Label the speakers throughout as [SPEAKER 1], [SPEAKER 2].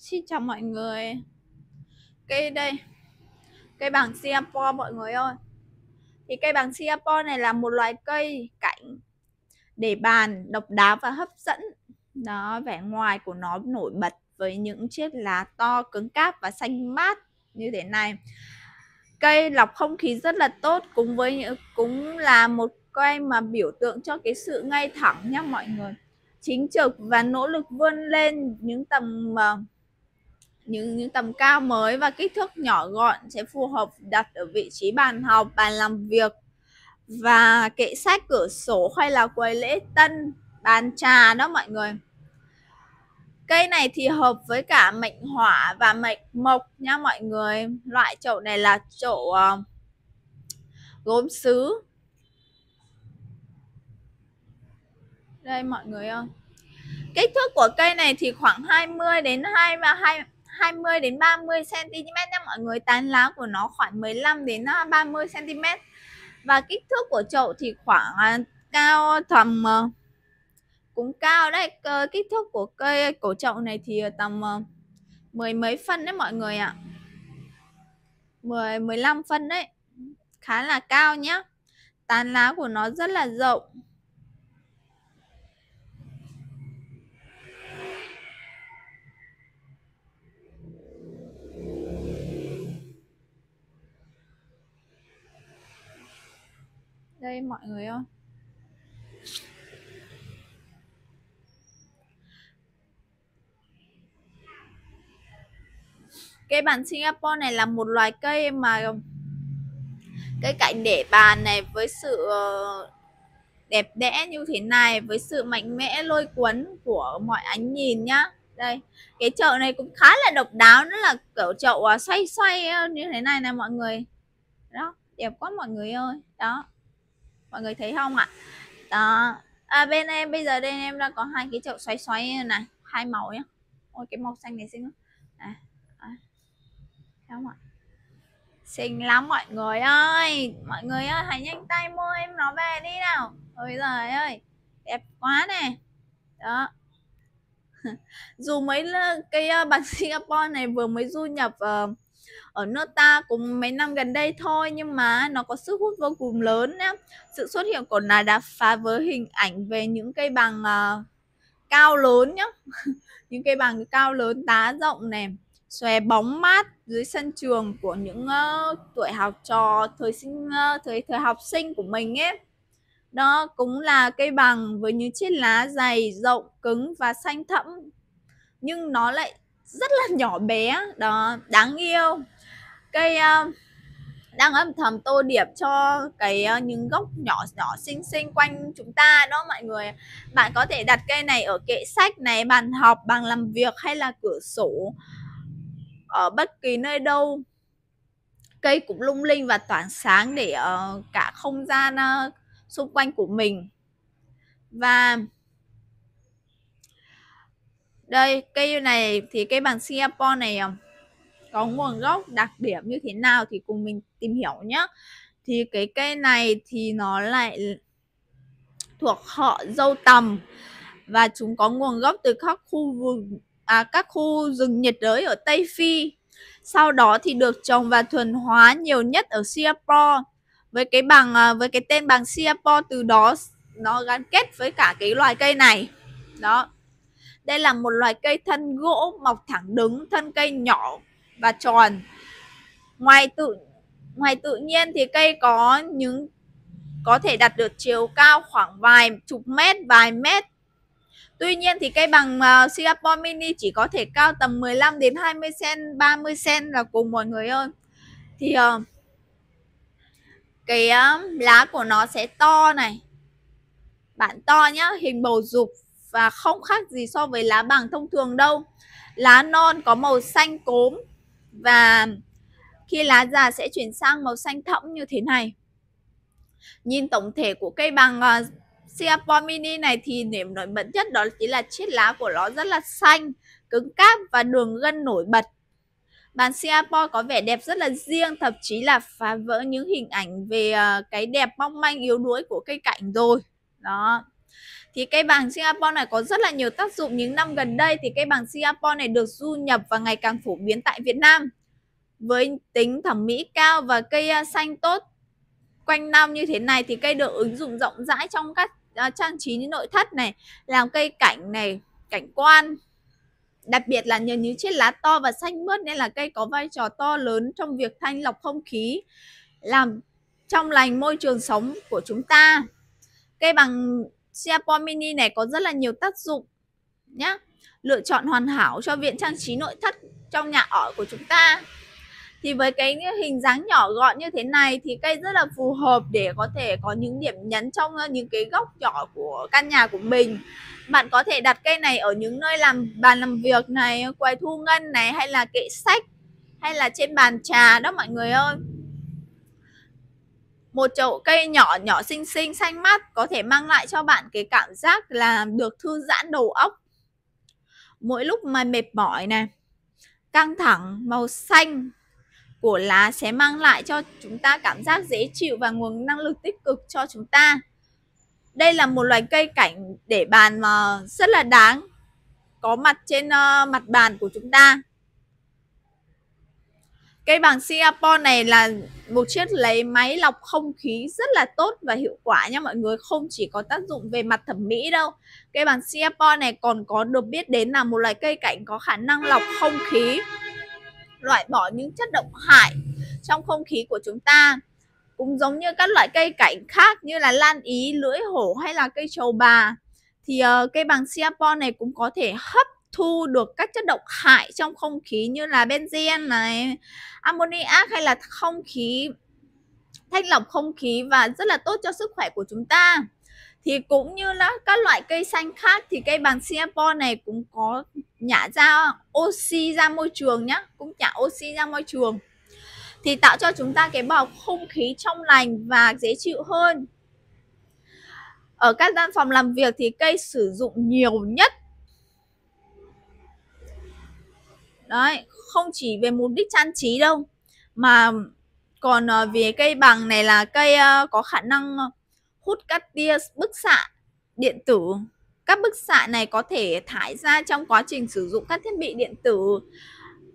[SPEAKER 1] Xin chào mọi người. Cây đây Cây bằng Singapore mọi người ơi. Thì cây bằng Singapore này là một loài cây cảnh Để bàn độc đáo và hấp dẫn. Đó, vẻ ngoài của nó nổi bật Với những chiếc lá to cứng cáp và xanh mát Như thế này. Cây lọc không khí rất là tốt Cùng với những cũng là một cây mà biểu tượng cho cái sự ngay thẳng nhá mọi người. Chính trực và nỗ lực vươn lên những tầm uh, những những tầm cao mới và kích thước nhỏ gọn sẽ phù hợp đặt ở vị trí bàn học, bàn làm việc và kệ sách, cửa sổ hay là quầy lễ tân, bàn trà đó mọi người. Cây này thì hợp với cả mệnh hỏa và mệnh mộc nha mọi người. Loại chậu này là chậu uh, gốm sứ. Đây mọi người ơi. Kích thước của cây này thì khoảng 20 đến 22 20 đến 30 cm nha mọi người. Tán lá của nó khoảng 15 đến 30 cm. Và kích thước của chậu thì khoảng à, cao tầm à, cũng cao đấy. Kích thước của cây, cổ chậu này thì tầm à, mười mấy phân đấy mọi người ạ. À. 10 15 phân đấy. Khá là cao nhá. Tán lá của nó rất là rộng. Đây, mọi người ơi. Cây bàn Singapore này là một loài cây mà cây cạnh để bàn này với sự ờ, đẹp đẽ như thế này, với sự mạnh mẽ, lôi cuốn của mọi ánh nhìn nhá. Đây, cái chậu này cũng khá là độc đáo, nó là kiểu chậu ờ, xoay xoay ờ, như thế này này mọi người. Đó, đẹp quá mọi người ơi. Đó mọi người thấy không ạ? Đó. À, bên em bây giờ đây em đang có hai cái chậu xoáy xoáy này hai màu nhá. Ôi cái màu xanh này xinh lắm. À, à. thấy không ạ? Xinh lắm mọi người ơi. Mọi người ơi hãy nhanh tay mua em nó về đi nào. Ôi giời ơi đẹp quá nè. Đó. Dù mấy ờ, cái uh, Singapore này vừa mới du nhập uh, ở nước ta cũng mấy năm gần đây thôi nhưng mà nó có sức hút vô cùng lớn nhé sự xuất hiện của nó đã phá vỡ hình ảnh về những cây bằng uh, cao lớn nhá. Những cây bằng cao lớn tá rộng này xòe bóng mát dưới sân trường của những uh, tuổi học trò thời sinh uh, thời thời học sinh của mình ấy. Đó cũng là cây bằng với những chiếc lá dày rộng cứng và xanh thẫm. Nhưng nó lại rất là nhỏ bé đó đáng yêu cây uh, ờ, đang âm thầm tô điểm cho cái uh, những gốc nhỏ nhỏ xinh xinh quanh chúng ta đó mọi người. Bạn có thể đặt cây này ở kệ sách này bàn học bàn làm việc hay là cửa sổ ở bất kỳ nơi đâu. Cây cũng lung linh và tỏa sáng để uh, cả không gian uh, xung quanh của mình. Và đây cây này thì cây bằng Singapore này có nguồn gốc đặc điểm như thế nào thì cùng mình tìm hiểu nhé thì cái cây này thì nó lại thuộc họ dâu tầm và chúng có nguồn gốc từ các khu vùng à, các khu rừng nhiệt đới ở Tây Phi. Sau đó thì được trồng và thuần hóa nhiều nhất ở Singapore. Với cái bằng à, với cái tên bằng Singapore từ đó nó gắn kết với cả cái loài cây này. Đó. Đây là một loài cây thân gỗ mọc thẳng đứng thân cây nhỏ và tròn ngoài tự ngoài tự nhiên thì cây có những có thể đạt được chiều cao khoảng vài chục mét vài mét Tuy nhiên thì cây bằng uh, Singapore mini chỉ có thể cao tầm 15 đến 20 cm, 30 cm là cùng mọi người ơi. Thì uh, cái uh, lá của nó sẽ to này. bạn to nhá, hình bầu dục và không khác gì so với lá bằng thông thường đâu. Lá non có màu xanh cốm và khi lá già sẽ chuyển sang màu xanh thẫm như thế này. Nhìn tổng thể của cây bằng ờ, uh, Singapore Mini này thì điểm nổi bật nhất đó chính là chiếc lá của nó rất là xanh, cứng cáp và đường gân nổi bật. Bàn Singapore có vẻ đẹp rất là riêng, thậm chí là phá vỡ những hình ảnh về uh, cái đẹp mong manh yếu đuối của cây cảnh rồi. Đó thì cây bằng Singapore này có rất là nhiều tác dụng. Những năm gần đây thì cây bằng Singapore này được du nhập và ngày càng phổ biến tại Việt Nam. Với tính thẩm mỹ cao và cây à, xanh tốt quanh năm như thế này thì cây được ứng dụng rộng rãi trong các uh, trang trí như nội thất này làm cây cảnh này cảnh quan. Đặc biệt là nhờ những chiếc lá to và xanh mướt nên là cây có vai trò to lớn trong việc thanh lọc không khí làm trong lành môi trường sống của chúng ta. Cây bằng Singapore mini này có rất là nhiều tác dụng nhé lựa chọn hoàn hảo cho viện trang trí nội thất trong nhà ở của chúng ta. Thì với cái hình dáng nhỏ gọn như thế này thì cây rất là phù hợp để có thể có những điểm nhấn trong ờ, những cái góc nhỏ của căn nhà của mình. Bạn có thể đặt cây này ở những nơi làm bàn làm việc này, quầy thu ngân này, hay là kệ sách, hay là trên bàn trà đó, mọi người ơi một chậu cây nhỏ nhỏ xinh xinh xanh mát có thể mang lại cho bạn cái cảm giác là được thư giãn đầu óc mỗi lúc mà mệt mỏi này căng thẳng màu xanh của lá sẽ mang lại cho chúng ta cảm giác dễ chịu và nguồn năng lực tích cực cho chúng ta. Đây là một loài cây cảnh để bàn mà rất là đáng có mặt trên uh, mặt bàn của chúng ta. Cây bằng Singapore này là một chiếc lấy máy lọc không khí rất là tốt và hiệu quả nha mọi người Không chỉ có tác dụng về mặt thẩm mỹ đâu. Cây bằng Singapore này còn có được biết đến là một loài cây cảnh có khả năng lọc không khí loại bỏ những chất độc hại trong không khí của chúng ta. Cũng giống như các loại cây cảnh khác như là lan ý, lưỡi hổ hay là cây trầu bà. Thì ờ, uh, cây bằng Singapore này cũng có thể hấp thu được các chất độc hại trong không khí như là benzen này, ammoniac hay là không khí thanh lọc không khí và rất là tốt cho sức khỏe của chúng ta. Thì cũng như là các loại cây xanh khác thì cây bằng Singapore này cũng có nhả ra oxy ra môi trường nhá cũng nhả oxy ra môi trường. Thì tạo cho chúng ta cái bầu không khí trong lành và dễ chịu hơn. Ở các gian phòng làm việc thì cây sử dụng nhiều nhất đấy không chỉ về mục đích trang trí đâu mà còn ờ, uh, về cây bằng này là cây uh, có khả năng ờ, hút các tia bức xạ điện tử. Các bức xạ này có thể thải ra trong quá trình sử dụng các thiết bị điện tử.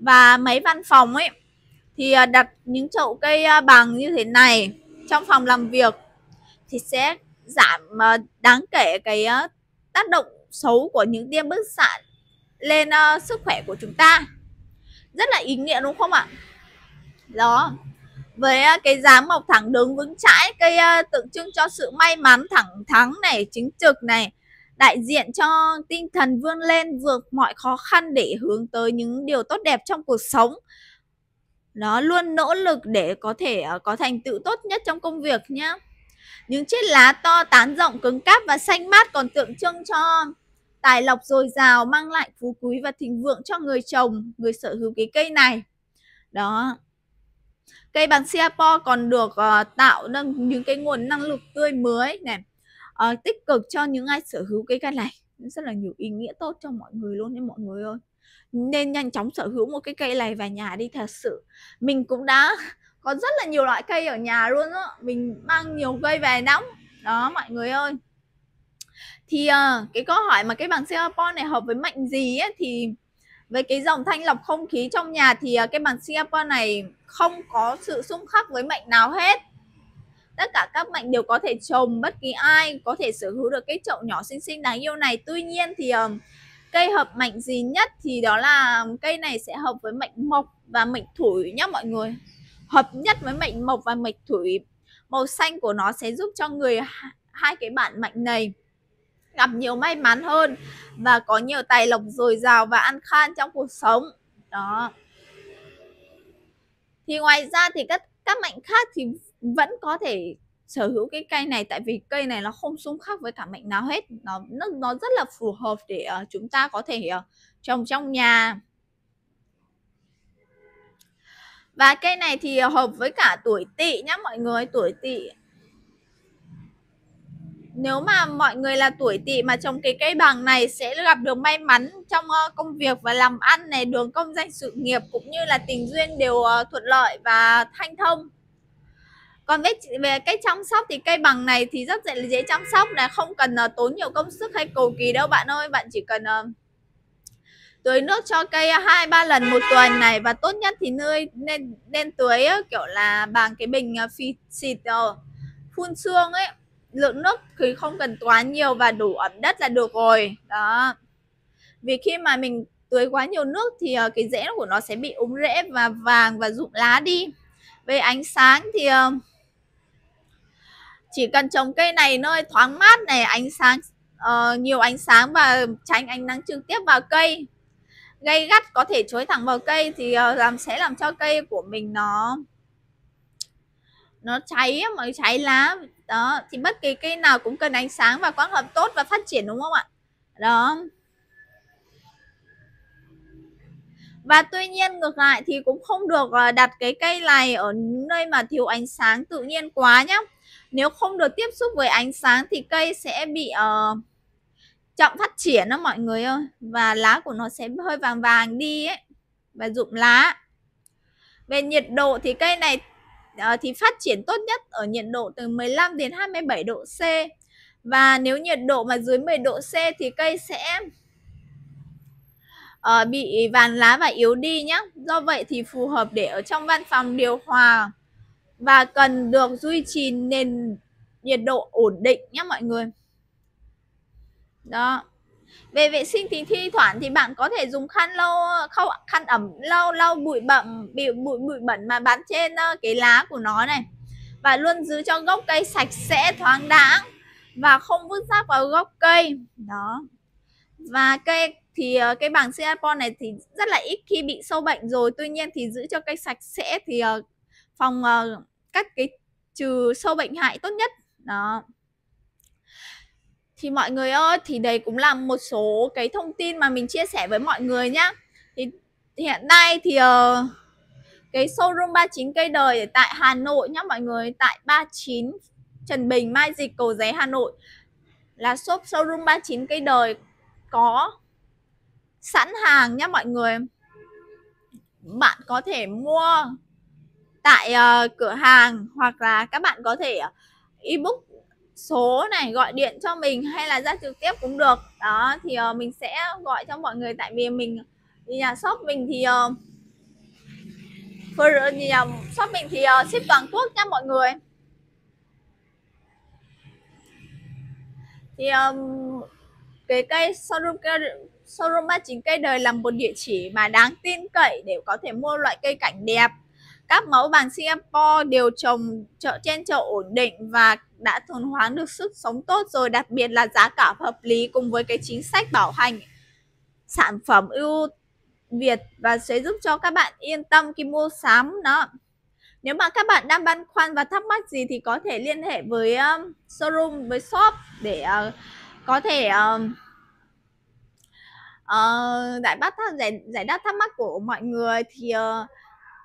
[SPEAKER 1] Và máy văn phòng ấy thì đặt những chậu cây bằng như thế này trong phòng làm việc thì sẽ giảm đáng kể cái tác động xấu của những tia bức xạ lên sức khỏe của chúng ta rất là ý nghĩa, đúng không ạ? Đó. Với à, cái dáng mọc thẳng đứng vững chãi, cây à, tượng trưng cho sự may mắn thẳng thắn này, chính trực này, đại diện cho tinh thần vươn lên vượt mọi khó khăn để hướng tới những điều tốt đẹp trong cuộc sống. Nó luôn nỗ lực để có thể à, có thành tựu tốt nhất trong công việc nhé những chiếc lá to tán rộng, cứng cáp và xanh mát còn tượng trưng cho tài lộc dồi dào mang lại phú quý và thịnh vượng cho người trồng người sở hữu cái cây này. Đó. Cây bằng Singapore còn được uh, tạo nên những cái nguồn năng lực tươi mới này uh, tích cực cho những ai sở hữu cây cây này. Rất là nhiều ý nghĩa tốt cho mọi người luôn đấy mọi người ơi. Nên nhanh chóng sở hữu một cái cây này về nhà đi thật sự. Mình cũng đã có rất là nhiều loại cây ở nhà luôn á. Mình mang nhiều cây về nóng đó mọi người ơi thì uh, cái câu hỏi mà cái bằng Singapore này hợp với mệnh gì ấy thì với cái dòng thanh lọc không khí trong nhà thì uh, cái bằng Singapore này không có sự xung khắc với mệnh nào hết. Tất cả các mệnh đều có thể trồng bất kỳ ai có thể sở hữu được cái chậu nhỏ xinh xinh đáng yêu này. Tuy nhiên thì um, cây hợp mệnh gì nhất thì đó là cây này sẽ hợp với mệnh mộc và mệnh thủy nhé mọi người. Hợp nhất với mệnh mộc và mệnh thủy màu xanh của nó sẽ giúp cho người hai cái bản mệnh này gặp nhiều may mắn hơn và có nhiều tài lộc dồi dào và ăn khan trong cuộc sống. Đó. Thì ngoài ra thì các các mệnh khác thì vẫn có thể sở hữu cái cây này tại vì cây này nó không xung khắc với cả mệnh nào hết. Nó nó, nó rất là phù hợp để uh, chúng ta có thể uh, trồng trong nhà. Và cây này thì hợp với cả tuổi tỵ nhá mọi người. Tuổi tỵ nếu mà mọi người là tuổi tỵ mà trồng cái cây bằng này sẽ gặp được may mắn trong ờ, công việc và làm ăn này đường công danh sự nghiệp cũng như là tình duyên đều ờ, thuận lợi và thanh thông. Còn về, về cái chăm sóc thì cây bằng này thì rất dễ dễ chăm sóc là không cần uh, tốn nhiều công sức hay cầu kỳ đâu bạn ơi. Bạn chỉ cần uh, tưới nước cho cây hai ba lần một tuần này và tốt nhất thì nơi nên nên tưới kiểu là bằng cái bình phi xịt uh, phun xương ấy lượng nước thì không cần quá nhiều và đủ ẩm đất là được rồi. Đó. Vì khi mà mình tưới quá nhiều nước thì uh, cái rễ của nó sẽ bị úng rễ và vàng và rụng lá đi. Về ánh sáng thì uh, chỉ cần trồng cây này nơi thoáng mát này ánh sáng uh, nhiều ánh sáng và tránh ánh nắng trực tiếp vào cây gây gắt có thể chối thẳng vào cây thì uh, làm sẽ làm cho cây của mình nó nó cháy mà cháy lá đó thì bất kỳ cây nào cũng cần ánh sáng và quang hợp tốt và phát triển đúng không ạ? Đó. Và tuy nhiên ngược lại thì cũng không được ờ, đặt cái cây này ở nơi mà thiếu ánh sáng tự nhiên quá nhé nếu không được tiếp xúc với ánh sáng thì cây sẽ bị uh, chậm phát triển đó mọi người ơi. Và lá của nó sẽ hơi vàng vàng đi ấy và rụng lá. Về nhiệt độ thì cây này uh, thì phát triển tốt nhất ở nhiệt độ từ 15 đến 27 độ C. Và nếu nhiệt độ mà dưới 10 độ C thì cây sẽ uh, bị vàng lá và yếu đi nhé do vậy thì phù hợp để ở trong văn phòng điều hòa và cần được duy trì nền nhiệt độ ổn định nhé mọi người. Đó về vệ sinh thì thi thoảng thì bạn có thể dùng khăn lau, khâu, khăn ẩm lau lau bụi bặm, bị bụi bụi bẩn mà bám trên cái lá của nó này. Và luôn giữ cho gốc cây sạch sẽ, thoáng đãng và không vứt rác vào gốc cây. Đó. Và cây thì ờ, cái cây bằng Singapore này thì rất là ít khi bị sâu bệnh rồi. Tuy nhiên thì giữ cho cây sạch sẽ thì ờ, phòng ờ, các cái trừ sâu bệnh hại tốt nhất. Đó thì mọi người ơi thì đây cũng là một số cái thông tin mà mình chia sẻ với mọi người nhá. Thì hiện nay thì uh, cái showroom 39 cây đời tại Hà Nội nhá mọi người. Tại 39 Trần Bình Mai Dịch Cầu Giấy Hà Nội. Là shop showroom 39 cây đời có sẵn hàng nhá mọi người. Bạn có thể mua tại uh, cửa hàng hoặc là các bạn có thể uh, ebook số này gọi điện cho mình hay là ra trực tiếp cũng được. Đó thì uh, mình sẽ gọi cho mọi người tại vì mình nhà shop mình thì ờ, uh, nhà ờ, shop mình thì uh, ship toàn quốc nha mọi người. Thì um, cái cây showroom showroom 39 cây đời là một địa chỉ mà đáng tin cậy để có thể mua loại cây cảnh đẹp các mẫu bằng Singapore đều trồng chợ trên chợ ổn định và đã thuần hóa được sức sống tốt rồi đặc biệt là giá cả hợp lý cùng với cái chính sách bảo hành sản phẩm ưu Việt và sẽ giúp cho các bạn yên tâm khi mua sắm đó. Nếu mà các bạn đang băn khoăn và thắc mắc gì thì có thể liên hệ với um, showroom với shop để uh, có thể um, uh, giải đáp giải giải đáp thắc mắc của mọi người. Thì uh,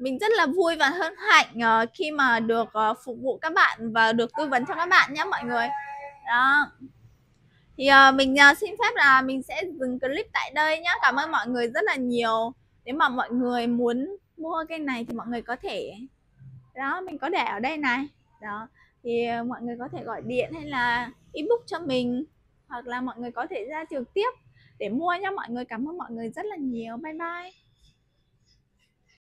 [SPEAKER 1] mình rất là vui và hân hạnh uh, khi mà được uh, phục vụ các bạn và được tư vấn cho các bạn nhé mọi người. Đó. Thì uh, mình uh, xin phép là mình sẽ dừng clip tại đây nhé. Cảm ơn mọi người rất là nhiều. Nếu mà mọi người muốn mua cái này thì mọi người có thể đó mình có để ở đây này. Đó. Thì uh, mọi người có thể gọi điện hay là ebook cho mình hoặc là mọi người có thể ra trực tiếp để mua nhé. Mọi người cảm ơn mọi người rất là nhiều. Bye bye.